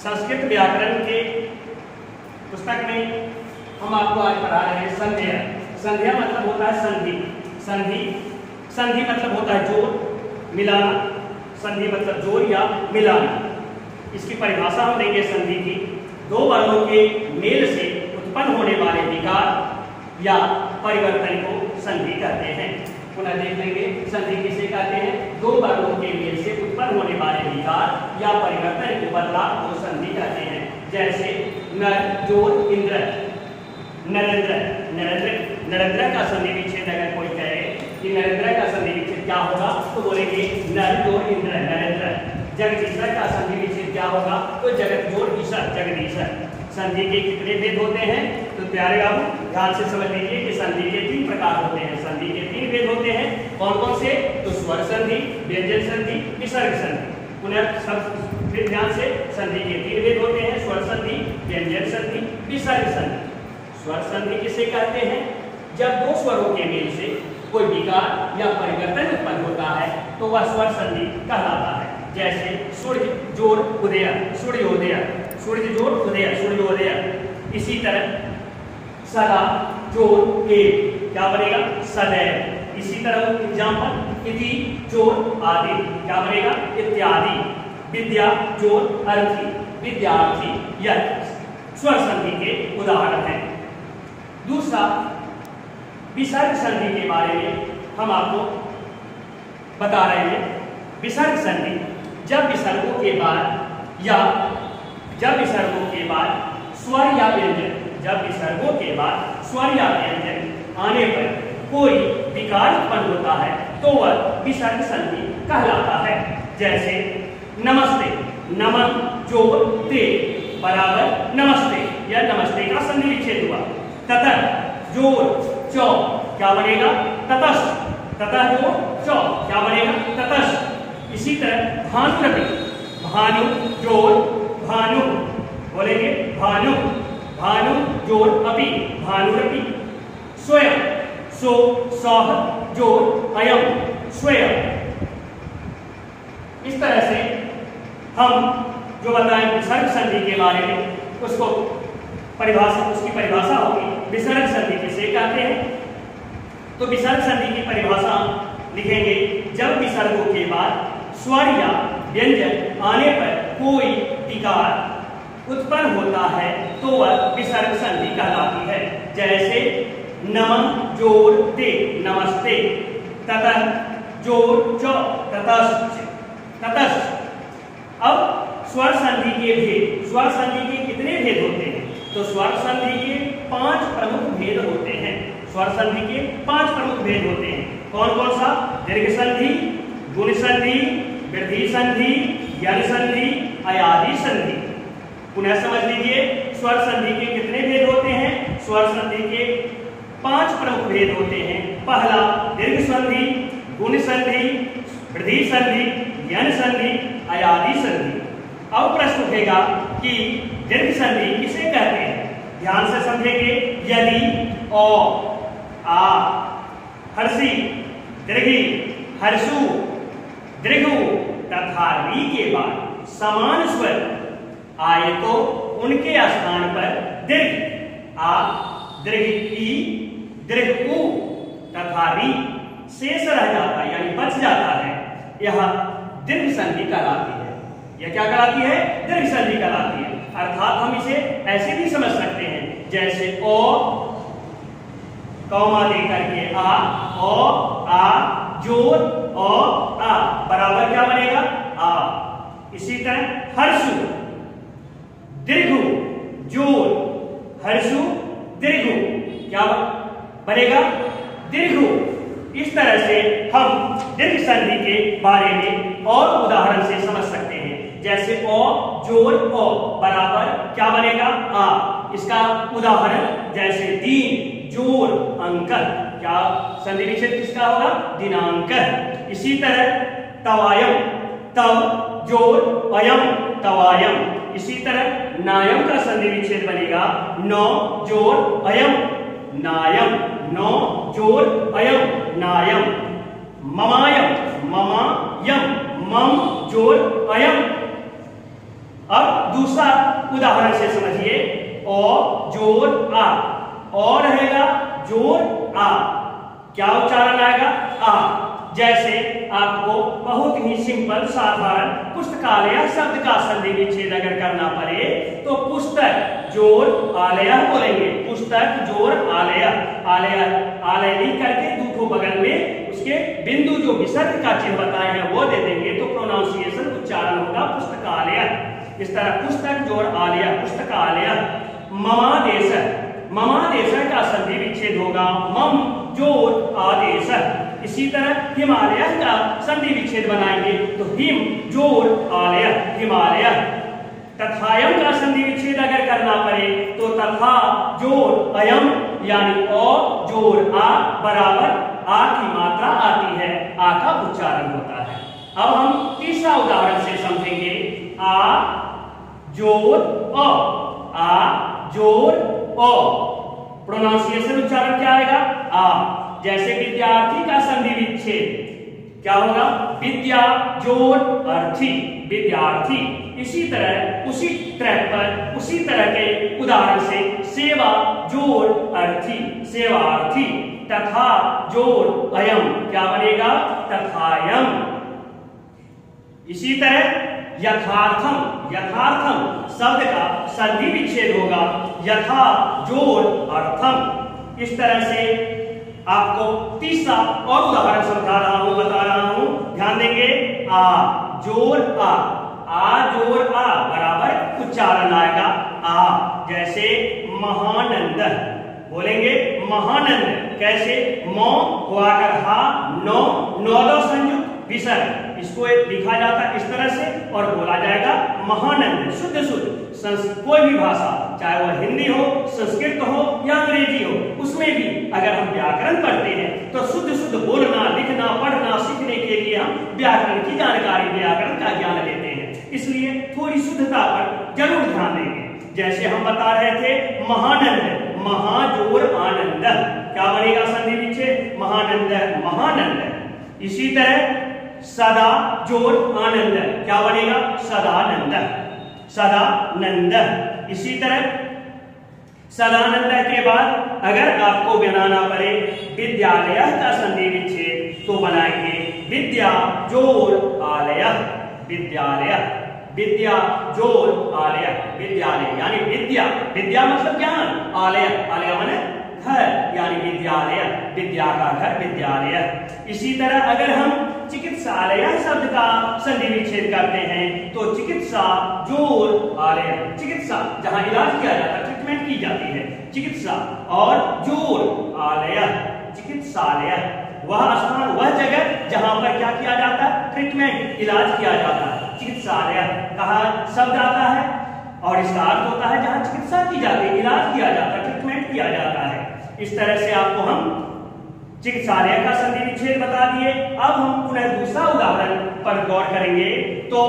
संस्कृत व्याकरण के पुस्तक में हम आपको आज पढ़ा रहे हैं संध्या। संध्या मतलब होता है संधि। संधि संधि मतलब होता है जोड़ मिलाना। संधि मतलब जोड़ या मिलाना। इसकी परिभाषा हम देंगे संधि की। दो वर्णों के मेल से उत्पन्न होने वाले विकार या परिवर्तन को संधि कहते हैं। पुनः देख लेंगे, संधि किसे कहते हैं? दो वर्णों के मेल से उत्पन्न होने वाले विकार या परिवर्तन को बदलाव को संधि कहते हैं। जैसे नर, ज़ोर, इंद्र। नरेंद्र नरेंद्र नरेंद्र का संधि विच्छेद अगर कोई कहे कि नरेंद्र का संधि विच्छेद क्या होगा तो बोलेंगे नर, ज़ोर, इंद्र, नरेंद्र। जगदीश्वर का संधि विच्छेद क्या होगा तो जगत, ज़ोर, ईश्वर, जगदीश्वर। संधि के कितने भेद होते हैं? तो प्यारे बाबू, ध्यान से समझ लीजिए कि संधि के तीन प्रकार होते हैं। संधि के तीन भेद होते हैं। कौन कौन से? तो स्वर संधि, व्यंजन संधि, विसर्ग संधि। पुनः फिर ध्यान से संधि के तीन भेद होते हैं, स्वर संधि, व्यंजन संधि, विसर्ग संधि। स्वर संधि किसे कहते हैं? जब दो स्वरों के मेल से कोई विकार या परिवर्तन उत्पन्न होता है तो वह स्वर संधि कहलाता है। जैसे सूर्य जोड़ उदय, सूर्योदय। सूर्य जोड़ उदय, सूर्योदय। इसी तरह सदा जोड़ ए क्या बनेगा? सदैव। इसी तरह एग्ज़ाम्पल, इति जोड़ आदि। क्या बनेगा? इत्यादि। विद्या जोड़ अर्थी, विद्यार्थी यह स्वर संधि के उदाहरण हैं। दूसरा विसर्ग संधि के बारे में हम आपको बता रहे हैं। विसर्ग संधि जब विसर्गों के बाद या जब विसर्गों के बाद स्वर या व्यंजन, जब विसर्गों के बाद स्वर या व्यंजन आने पर कोई विकार उत्पन्न होता है तो वह विसर्ग संधि कहलाता है। जैसे नमस्ते। नमन ज़ोर ते बराबर नमस्ते। यह नमस्ते का संधि विच्छेद हुआ। ततः ज़ोर चौ क्या बनेगा? ततस्थ ततः ज़ोर चौ क्या बनेगा? ततस्थ इसी तरह भानुरपि भानु, ज़ोर, भानु। बोलेंगे भानु। भानु, ज़ोर, अपि। भानुरपि स्वयं। सो, सह, ज़ोर, अयम। स्वयं। इस तरह से हम जो बताएँ विसर्ग संधि के बारे में, उसको परिभाषा, उसकी परिभाषा होगी विसर्ग संधि किसे कहते हैं? तो विसर्ग संधि की परिभाषा लिखेंगे, जब विसर्गों के बाद स्वर या व्यंजन आने पर कोई विकार उत्पन्न होता है तो वह विसर्ग संधि कहलाती है। जैसे नमन ज़ोर दे नमस्ते, ततः, ज़ोर, चौ ततश्च ततश्च अब स्वर संधि के भेद स्वर संधि के कितने भेद होते हैं? तो स्वर संधि के पाँच प्रमुख भेद होते हैं। स्वर संधि के पाँच प्रमुख भेद होते हैं। कौन कौन सा? दीर्घ संधि गुण संधि वृद्धि संधि यन संधि अयादि संधि पुनः समझ लीजिए स्वर संधि के कितने भेद होते हैं? स्वर संधि के पाँच प्रमुख भेद होते हैं। पहला दीर्घ संधि गुण संधि वृद्धि संधि यन संधि अयादि संधि अब प्रश्न उठेगा कि दीर्घ संधि किसे कहते हैं? ध्यान से समझेंगे, यदि ओ आ, हर्षी, दीर्घी, हर्षु, दीर्घु तथा री के बाद समान स्वर आए तो उनके स्थान पर दीर्घ, आ, दीर्घ ई, दीर्घ उ तथा री शेष रह जाता है, यानी बच जाता है। यह दीर्घ संधि कहलाती है। यह क्या कहलाती है? दीर्घ संधि कहलाती है। अर्थात हम इसे ऐसे भी समझ सकते हैं, जैसे ओ, कौमा लेकर के आ, ओ, आ ज़ोर ओ, आ, बराबर क्या बनेगा? आ। इसी तरह हर्षु, दीर्घु ज़ोर हर्षु, दीर्घु, क्या बनेगा? दीर्घु। इस तरह से हम दीर्घ संधि के बारे में और उदाहरण से समझ सकते जैसे ओ ज़ोर ओ, बराबर क्या बनेगा? आ। इसका उदाहरण जैसे दीन ज़ोर अंक क्या संधि विच्छेद किसका होगा? दिनांक इसी तरह तवायम, तव ज़ोर अयम, तवायम। इसी तरह नायम का संधि विच्छेद बनेगा। नौ ज़ोर अयम, नायम। नौ ज़ोर अयम, नायम। ममायम। ममा, यम, मम, ज़ोर, अयम। अब दूसरा उदाहरण से समझिए। ओ ज़ोर, आ। और रहेगा ज़ोर, आ। क्या उच्चारण आएगा? आ। जैसे आपको बहुत ही सिंपल, साधारण पुस्तकालय शब्द का संधि विच्छेद अगर करना पड़े तो पुस्तक ज़ोर आलय बोलेंगे। पुस्तक ज़ोर आलय। आलय आलय नहीं करके दूठो बगल में उसके बिंदु जो विसर्ग का चिन्ह बताए हैं, वो दे देंगे। तो प्रोनाउंसिएशन उच्चारण होगा पुस्तकालय इस तरह पुस्तक ज़ोर आलय पुस्तकालय ममादेश ममादेश का संधि विच्छेद होगा। मम, ज़ोर, आदेश। इसी तरह हिमालय का संधि विच्छेद बनाएँगे। तो हिम, ज़ोर, आलय, हिमालय। तथायम का संधि विच्छेद अगर करना पड़े तो तथा ज़ोर अयम यानी अ ज़ोर आ, बराबर आ की मात्रा आती है। आ का उच्चारण होता है। अब हम तीसरा उदाहरण से समझेंगे। आ, ज़ोर अ आ, ज़ोर अ प्रोनाउंसिएशन उच्चारण क्या आएगा? आ। जैसे विद्यार्थी का संधि विच्छेद। क्या होगा? विद्या, ज़ोर, अर्थी। विद्यार्थी। इसी तरह, उसी पर, उसी तरह के उदाहरण से सेवा ज़ोर अर्थी सेवार्थी तथा ज़ोर अयम, क्या बनेगा? तथायम। इसी तरह, यथार्थम यथार्थम शब्द का संधि विच्छेद होगा, यथा ज़ोर अर्थम। इस तरह से आपको तीसरा और उदाहरण समझा रहा हूँ, बता रहा हूँ। ध्यान देंगे, आ, ज़ोर आ। आ ज़ोर आ, बराबर उच्चारण आएगा आ, जैसे महानंद। बोलेंगे महानंद, कैसे? मो हुआ कर हा, नो दो संयुक्त विसर्ग इसको लिखा जाता इस तरह से और बोला जाएगा महानंद, शुद्ध शुद्ध। कोई भी भाषा, चाहे वह हिंदी हो, संस्कृत हो या अंग्रेज़ी हो, उसमें भी अगर हम व्याकरण पढ़ते हैं तो शुद्ध शुद्ध बोलना, लिखना, पढ़ना, सीखने के लिए हम व्याकरण की जानकारी, व्याकरण का ज्ञान लेते हैं। इसलिए थोड़ी शुद्धता पर ज़रूर ध्यान देंगे। जैसे हम बता रहे थे, महानंद, महाजोर आनंद। क्या बनेगा संधि पीछे महानंद महानंद। इसी तरह सदा ज़ोर आनंद। क्या बनेगा? सदानंद। सदानंद। इसी तरह सदानंद के बाद अगर आपको बनाना पड़े विद्यालय का संधि विच्छेद तो बनाएँगे विद्या ज़ोर आलय। विद्यालय। विद्या, ज़ोर, आलय। विद्यालय, यानी विद्या। विद्या मतलब ज्ञान आलय। आलय माने घर, यानी विद्यालय। विद्या का घर, विद्यालय। इसी तरह अगर हम चिकित्सालय शब्द का संधि विच्छेद करते हैं तो चिकित्सा, ज़ोर, आलय, चिकित्सा, जहाँ इलाज किया जाता है ट्रीटमेंट की जाती है। चिकित्सा और ज़ोर, आलय, चिकित्सालय। वह स्थान, वह जगह जहाँ पर क्या किया जाता है? ट्रीटमेंट इलाज किया जाता है। चिकित्सालय कहा शब्द आता है और इसका अर्थ होता है जहाँ चिकित्सा की जाती है, इलाज किया जाता है ट्रीटमेंट किया जाता है। इस तरह से आपको हम चिकित्सालय का संधि विच्छेद बता दिए। अब हम पुनः दूसरा उदाहरण पर गौर करेंगे। तो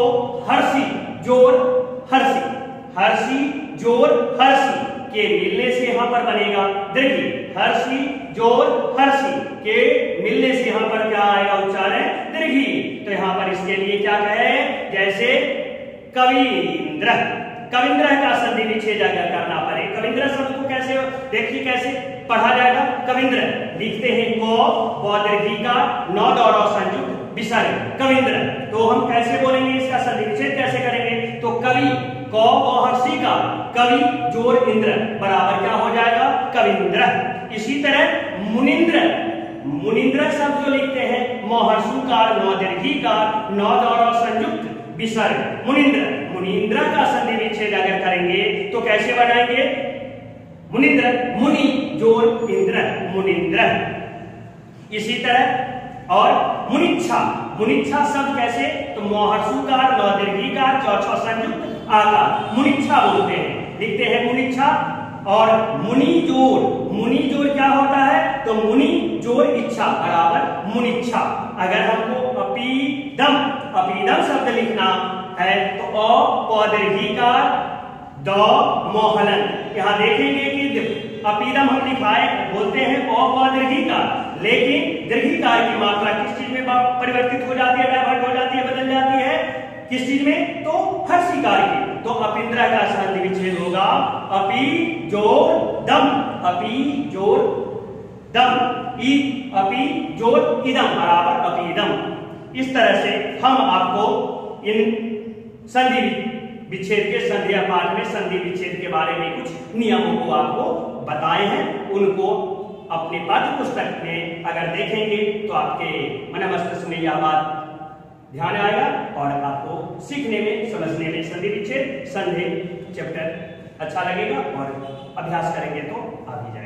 हर्षी, ज़ोर, हर्षी। हर्षी, ज़ोर, हर्षी के मिलने से यहाँ पर बनेगा। दृढ़ी हर्षी, ज़ोर, हर्षी। कविंद्र। कविंद्र का संधि विच्छेद अगर करना पड़े। कविंद्र शब्द को कैसे, देखिए कैसे पढ़ा जाएगा। कविंद्र, लिखते हैं को बौद्धि का नौ दौरा संयुक्त विसर्ग कविंद्र तो हम कैसे बोलेंगे इसका संधि विच्छेद कैसे करेंगे? तो कवि, कौ हर्षी का कवि, ज़ोर इंद्र, बराबर क्या हो जाएगा? कविंद्र। इसी तरह मुनिंद्र। मुनिंद्र शब्द जो लिखते हैं मोहर्षुकार नौ दीर्घीकार नौ दौरा संयुक्त विसर्ग मुनिंद्र। मुनिंद्र का संधि विच्छेद अगर करेंगे तो कैसे बनाएँगे मुनिंद्र, मुनि, ज़ोर, इंद्र, मुनिंद्र। इसी तरह, और मुनिच्छा। मुनिच्छा शब्द कैसे? तो मोहर्षुकार नौदीर्घीकार चौथा संयुक्त आकार। मुनिच्छा बोलते हैं। लिखते हैं मुनिच्छा। और मुनि ज़ोर। मुनि ज़ोर क्या होता है? तो मुनि ज़ोर इच्छा, बराबर मुनिच्छा। अगर हमको अपीदम अपीदम शब्द लिखना है तो अ पौदीर्घीकार द, मोहलन। यहाँ देखेंगे कि अपीदम हम लिखाए बोलते हैं औ दीर्घिकार लेकिन दीर्घिकार की मात्रा किस चीज़ में परिवर्तित हो जाती है, डाइवर्ट हो जाती है, बदल जाती है? किस चीज़ में? तो हर शिकार की। तो अपिंद्रा का संधि विच्छेद होगा। अपी, ज़ोर, दम। अपी, ज़ोर, दम। ई, अपी, ज़ोर, इदम। बराबर अपीदम इस तरह से हम आपको इन संधि विच्छेद के संध्या पाठ में, संधि विच्छेद के बारे में कुछ नियमों को आपको बताए हैं। उनको अपने पाठ्य पुस्तक में अगर देखेंगे तो आपके मन मस्तिष्क में यह बात ध्यान आएगा और आपको सीखने में, समझने में संधि विच्छेद, संधि चैप्टर अच्छा लगेगा और अभ्यास करेंगे तो आ भी जाएगा।